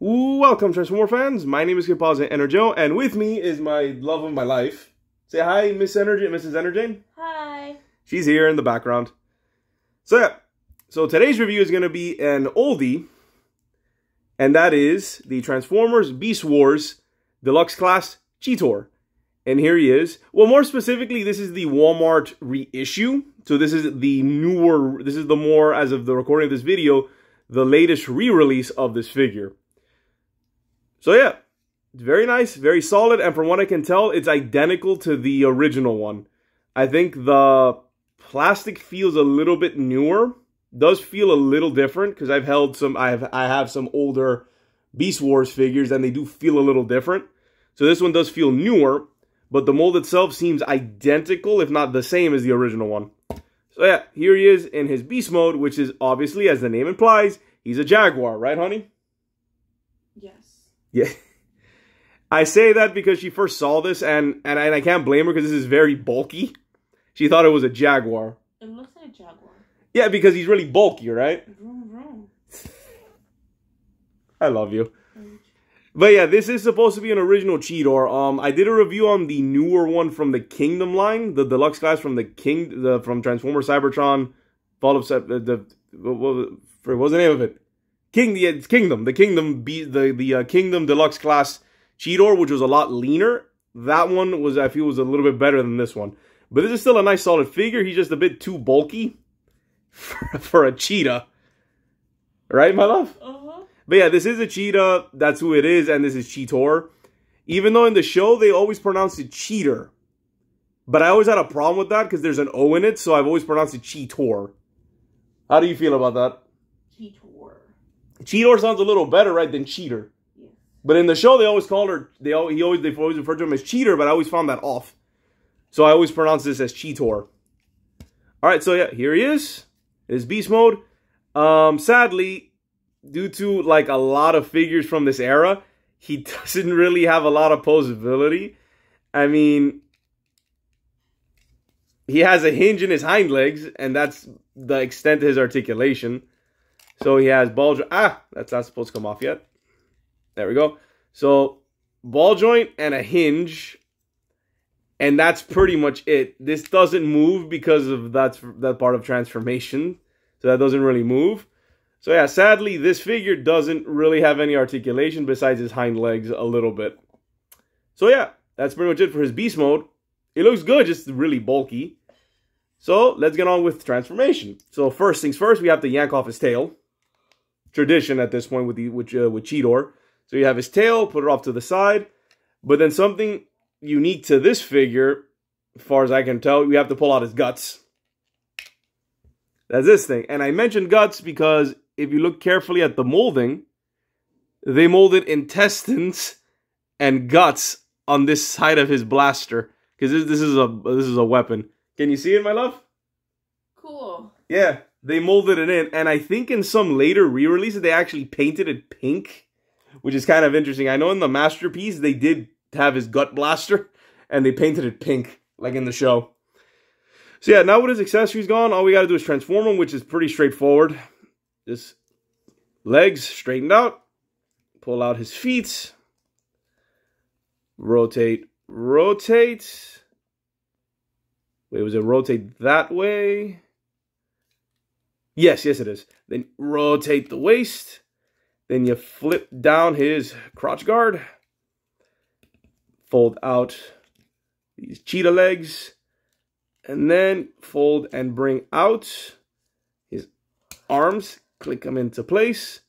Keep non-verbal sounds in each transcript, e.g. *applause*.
Welcome, Transformer fans. My name is Composite EnerJoe, and with me is my love of my life. Say hi, Miss Energy, Mrs. Energy. Hi. She's here in the background. So yeah, so today's review is going to be an oldie, and that is the Transformers Beast Wars Deluxe Class Cheetor. And here he is. Well, more specifically, this is the Walmart reissue. So this is the newer, this is the more, as of the recording of this video, the latest re-release of this figure. So yeah, it's very nice, very solid, and from what I can tell, it's identical to the original one. I think the plastic feels a little bit newer, does feel a little different because I've held some, I have I have some older Beast Wars figures and they do feel a little different. So this one does feel newer, but the mold itself seems identical, if not the same as the original one. So yeah, here he is in his beast mode, which is obviously, as the name implies, he's a Jaguar, right, honey? Yeah. I say that because she first saw this, and, and, I, and I can't blame her because this is very bulky. She thought it was a Jaguar. It looks like a Jaguar. Yeah, because he's really bulky, right? Vroom, vroom. *laughs* I love you. But yeah, this is supposed to be an original Cheetor. Um, I did a review on the newer one from the Kingdom line, the deluxe class from the King, the from Transformer Cybertron, Fall of the, the what, what was the name of it? King, the Kingdom, the Kingdom, be the the uh, Kingdom deluxe class Cheetor, which was a lot leaner. That one was I feel was a little bit better than this one, but this is still a nice solid figure. He's just a bit too bulky *laughs* for, for a cheetah, right, my love? Uh huh. But yeah, this is a cheetah. That's who it is, and this is Cheetor. Even though in the show they always pronounce it cheater. But I always had a problem with that because there's an O in it, so I've always pronounced it Cheetor. How do you feel about that? Cheetor. Cheetor sounds a little better, right, than cheater. Yeah. But in the show, they always called her. They al- he always they always referred to him as cheater, but I always found that off. So I always pronounce this as Cheetor. All right, so yeah, here he is. His beast mode. Um, sadly, due to like a lot of figures from this era, he *laughs* doesn't really have a lot of posability. I mean, he has a hinge in his hind legs, and that's the extent of his articulation. So he has ball joint. Ah, that's not supposed to come off yet. There we go. So ball joint and a hinge, and that's pretty much it. This doesn't move because of that's that part of transformation. So that doesn't really move. So yeah, sadly, this figure doesn't really have any articulation besides his hind legs a little bit. So yeah, that's pretty much it for his beast mode. It looks good, just really bulky. So let's get on with transformation. So first things first, we have to yank off his tail. Tradition at this point with the with, uh, with Cheetor. So you have his tail, put it off to the side. But then something unique to this figure, as far as I can tell, we have to pull out his guts. That's this thing. And I mentioned guts because if you look carefully at the molding, they molded intestines and guts on this side of his blaster because this, this is a this is a weapon. Can you see it, my love? Cool. Yeah, they molded it in, and I think in some later re-releases they actually painted it pink, which is kind of interesting. I know in the masterpiece they did have his gut blaster, and they painted it pink, like in the show. So yeah, now with his accessories gone, all we got to do is transform him, which is pretty straightforward. Just legs straightened out, pull out his feet, rotate, rotate. Wait, was it rotate that way? Yes, yes it is. Then rotate the waist. Then you flip down his crotch guard. Fold out these cheetah legs. And then fold and bring out his arms. Click them into place.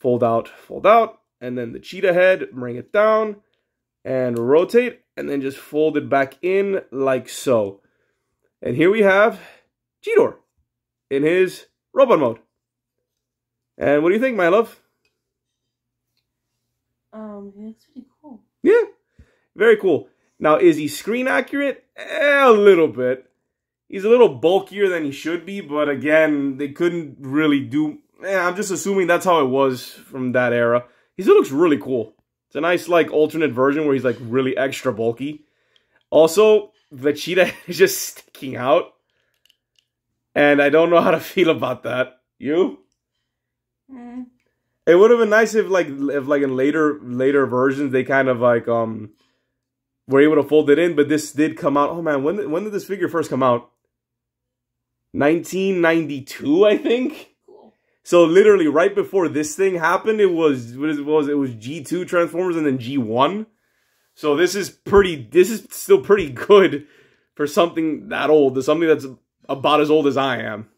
Fold out, fold out. And then the cheetah head, bring it down. And rotate. And then just fold it back in like so. And here we have Cheetor in his robot mode. And what do you think, my love? Um, he looks pretty cool. Yeah, very cool. Now, is he screen accurate? Eh, a little bit. He's a little bulkier than he should be, but again, they couldn't really do... Eh, I'm just assuming that's how it was from that era. He still looks really cool. It's a nice, like, alternate version where he's, like, really extra bulky. Also, the cheetah *laughs* is just sticking out. And I don't know how to *laughs* feel about that. You? Mm. It would have been nice if like if like in later later versions they kind of like um were able to fold it in, but this did come out. Oh man, when did, when did this figure first come out? 1992, I think. Cool. So literally right before this thing happened, it was what it was it was G2 Transformers and then G1. So this is pretty this is still pretty *laughs* good for something that old, something that's about as old as I am.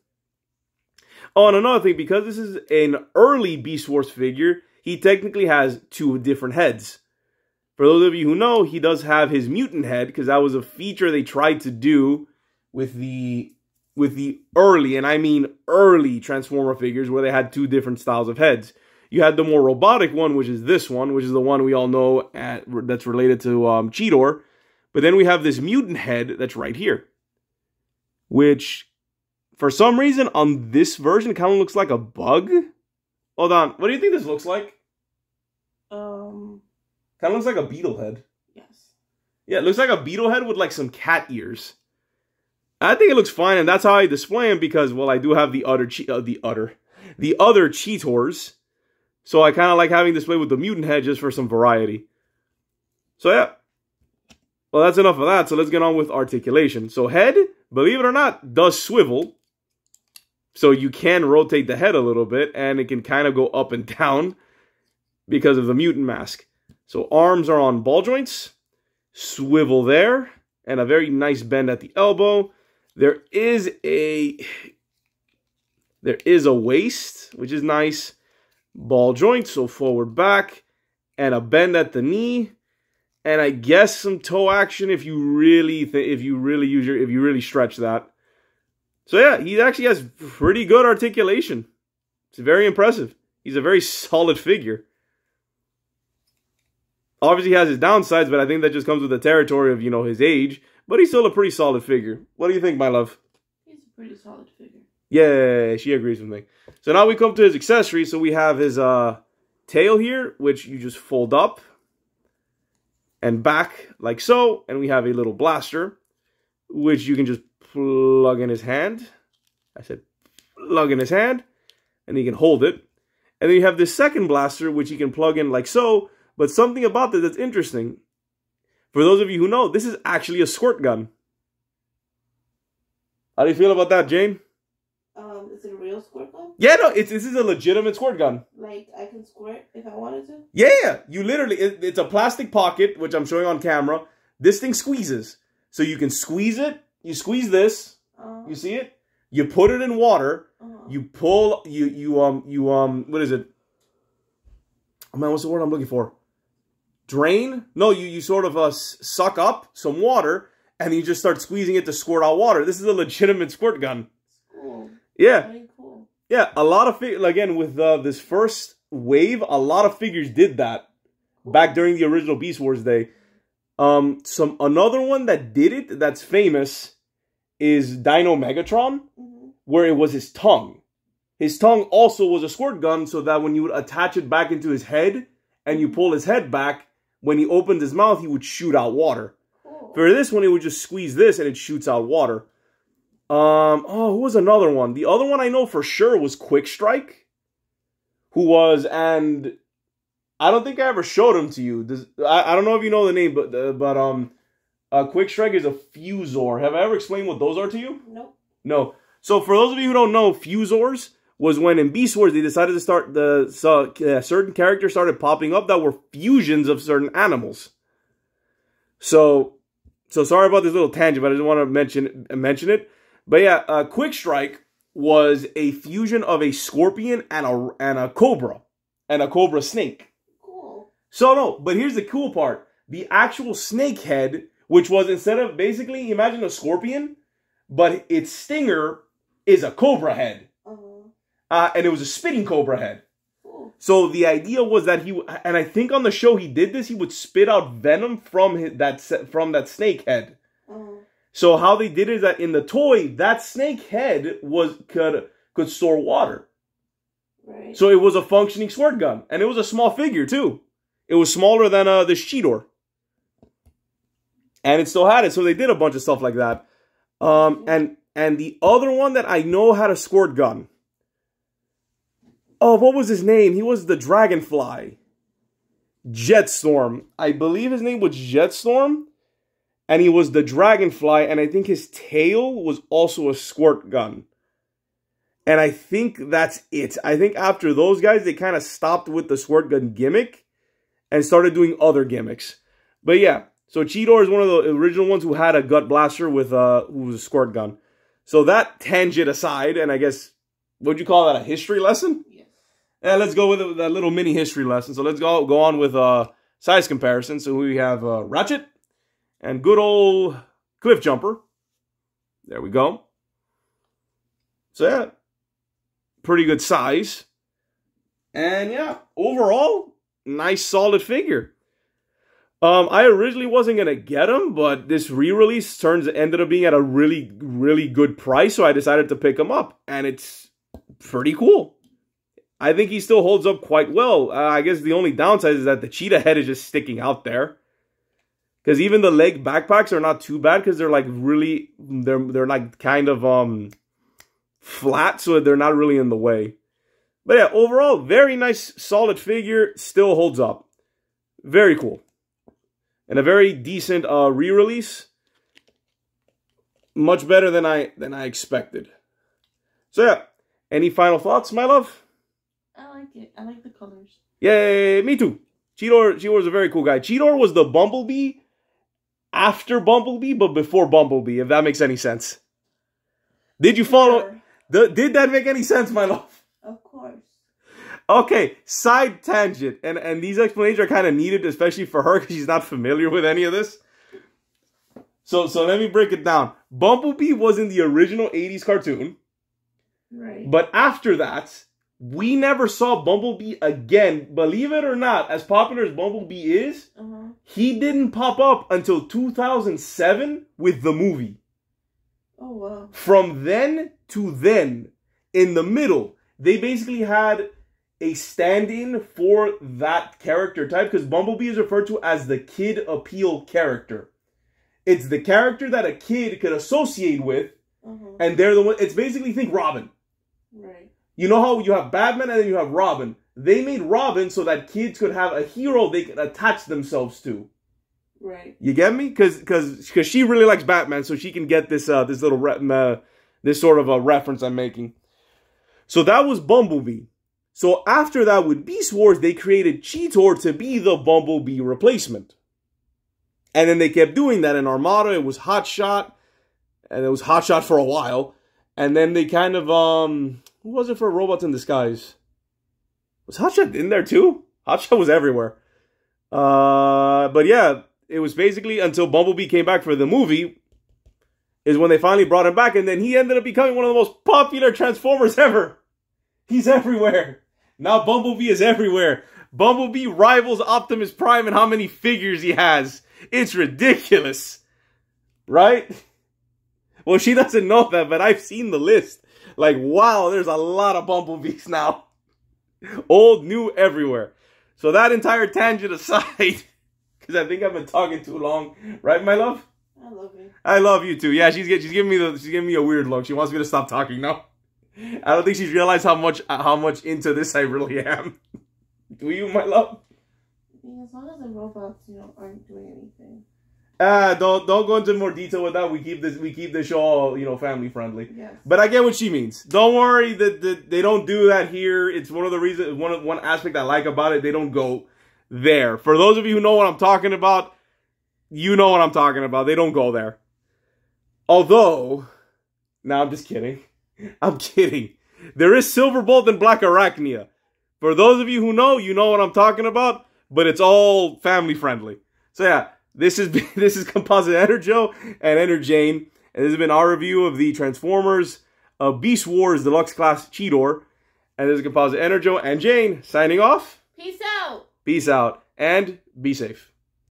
Oh, and another thing, because this is an early Beast Wars figure, he technically has two different heads. For those of you who know, he does have his mutant head, because that was a feature they tried to do with the with the early, and I mean early Transformer figures where they had two different styles of heads. You had the more robotic one, which is this one, which is the one we all know at, that's related to um, Cheetor. But then we have this mutant head that's right here, which for some reason on this version kind of looks like a bug. Hold on, what do you think this looks like? Um. Kind of looks like a beetle head. Yes. Yeah, it looks like a beetle head with like some cat ears. I think it looks fine, and that's how I display them because, well, I do have the other, uh, the other, the other Cheetors, so I kind of like having display with the mutant head just for some variety. So yeah, well, that's enough of that. So let's get on with articulation. So head, believe it or not, does swivel, so you can rotate the head a little bit, and it can kind of go up and *laughs* down because of the mutant mask. So arms are on ball joints, swivel there, and a very nice bend at the elbow. There is a there is a waist, which is nice. Ball joint, so forward back, and a bend at the knee, and I guess some toe action if you really th- if you really use your if you really stretch that. So yeah, he actually has pretty good articulation. It's very impressive. He's a very solid figure. Obviously, he has his downsides, but I think that just comes with the territory of you know his age. But he's still a pretty solid figure. What do you think, my love? He's a pretty solid figure. Yeah, she agrees with me. So now we come to his accessories. So we have his uh, tail here, which you just fold up and back like so. And we have a little blaster, which you can just plug in his hand. I said plug in his hand, and he can hold it. And then you have this second blaster, which you can plug in like so. But something about this that's interesting. For those of you who know, this is actually a squirt gun. How do you feel about that, Jane? Um, is it a real squirt gun? Yeah, no, it's this is a legitimate squirt gun. Like I can squirt if I wanted to. Yeah, you literally it, it's a plastic pocket, which I'm showing on camera. This thing squeezes, so you can squeeze it. You squeeze this. Uh, You see it? You put it in water. uh, You pull. You you um you um what is it? Oh man, what's the word I'm looking for? Drain? No, you you sort of uh suck up some water and you just start squeezing it to squirt out water. This is a legitimate squirt gun. cool. Yeah. Yeah, a lot of fig- again with uh, this first wave, a lot of figures did that back during the original Beast Wars day. Um, some another one that did it that's famous is Dino Megatron, hmm where it was his tongue. His tongue also was a squirt gun, so that when you would attach it back into his head and you pull his head back, when he opened his mouth, he would shoot out water. For this one, it would just squeeze this and it shoots out water. Um, oh, who was another one? The other one I know for sure was Quick Strike, who was, and I don't think I ever showed him to you. This, I, I don't know if you know the name, but uh, but um, uh, Quick Strike is a Fuzor. Have I ever explained what those are to you? Nope. No. So for those of you who don't know, Fuzors was when in Beast Wars they decided to start the so, uh, certain characters started popping up that were fusions of certain animals. So, so sorry about this little tangent, but I just want to mention mention it. But yeah, uh, Quick Strike was a fusion of a scorpion and a and a cobra and a cobra snake. Cool. So no, but here's the cool part: the actual snake head, which was instead of basically imagine a scorpion, but its stinger is a cobra head, Uh, uh, and it was a spitting cobra head. cool. So the idea was that he, and I think on the show he did this. He would spit out venom from his, that from that snake head. So how they did it is that in the toy, that snake head was could could store water. right. So it was a functioning squirt gun, and it was a small figure too. It was smaller than uh, the Cheetor, and it still had it. So they did a bunch of stuff like that. Um, and and the other one that I know had a squirt gun. oh, what was his name? He was the Dragonfly. Jetstorm. I believe his name was Jetstorm. And he was the Dragonfly, and I think his tail was also a squirt gun. And I think that's it. I think after those guys, they kind of stopped with the squirt gun gimmick and started doing other gimmicks. But yeah, so Cheetor is one of the original ones who had a gut blaster with uh who was a squirt gun. So that tangent aside, and I guess would you call that a history lesson? Yes. Yeah, let's go with a, that little mini history lesson. So let's go go on with uh size comparison. So we have uh, Ratchet and good old Cliff Jumper. There we go. So yeah, pretty good size. And yeah, overall, nice solid figure. Um, I originally wasn't gonna get him, but this re-release turns ended up being at a really, really good price, so I decided to pick him up, and it's pretty cool. I think he still holds up quite well. Uh, I guess the only downside is that the cheetah head is just sticking out there. Because even the leg backpacks are not too bad because they're like really they're they're like kind of um flat, so they're not really in the way. But yeah, overall, very nice, solid figure. Still holds up. Very cool. And a very decent uh, re-release. Much better than I than I expected. So yeah, any final thoughts, my love? I like it. I like the colors. Yay, me too. Cheetor, Cheetor's a very cool guy. Cheetor was the Bumblebee after Bumblebee, but before Bumblebee, if that makes any sense. Did you follow? Sure. The, did that make any sense, my love? Of course. Okay, side tangent, and and these explanations are kind of needed, especially for her because she's not familiar with any of this. So so let me break it down. Bumblebee was in the original '80s cartoon, Right. but after that, we never saw Bumblebee again. Believe it or not, as popular as Bumblebee is, uh huh. he didn't pop up until 2007 with the movie. Oh wow. From then to then, in the middle, they basically had a stand-in for that character type because Bumblebee is referred to as the kid appeal character. It's the character that a kid could associate with, Uh huh. and they're the one. It's basically think Robin. Right. You know how you have Batman and then you have Robin. They made Robin so that kids could have a hero they could attach themselves to. Right. You get me? Because because because she really likes Batman, so she can get this uh this little re- uh, this sort of a reference I'm making. So that was Bumblebee. So after that, with Beast Wars, they created Cheetor to be the Bumblebee replacement, and then they kept doing that in Armada. It was Hot Shot, and it was Hot Shot for a while, and then they kind of um who was it for Robots in Disguise? Was Hot Shot in there too? Hot Shot was everywhere. Uh, but yeah, it was basically until Bumblebee came back for the movie is when they finally brought him back, and then he ended up becoming one of the most popular Transformers *laughs* ever. He's everywhere. Now Bumblebee is everywhere. Bumblebee rivals Optimus Prime in how many figures he has. It's ridiculous. Right? *laughs* Well, she doesn't know that, but I've seen the list. Like, wow, there's a lot of Bumblebees now. *laughs* Old, new, everywhere. So that entire tangent aside, *laughs* because I think I've been talking too long, right, my love? I love it. I love you too. Yeah, she's she's giving me the she's giving me a weird look. She wants me to stop talking now. *laughs* I don't think she's realized how much how much into this I really am. Do you, my love? Yeah, as long as the robots, you know, aren't doing anything. Ah, don't don't go into more detail with that. We keep this we keep the show all, you know family friendly. Yes. But I get what she means. Don't worry that that they don't do that here. It's one of the reasons one of- one aspect I like about it. They don't go there. For those of you who know what I'm talking about, you know what I'm talking about. They don't go there. Although, now I'm just kidding. *laughs* I'm kidding. There is Silverbolt and Black Arachnia. For those of you who know, you know what I'm talking about. But it's all family friendly. So yeah, this is *laughs* this is Composite EnerJoe and Enerjane, and this has been our review of the Transformers uh, Beast Wars Deluxe Class Cheetor. And this is Composite EnerJoe and Jane signing off. Peace out. Peace out and be safe.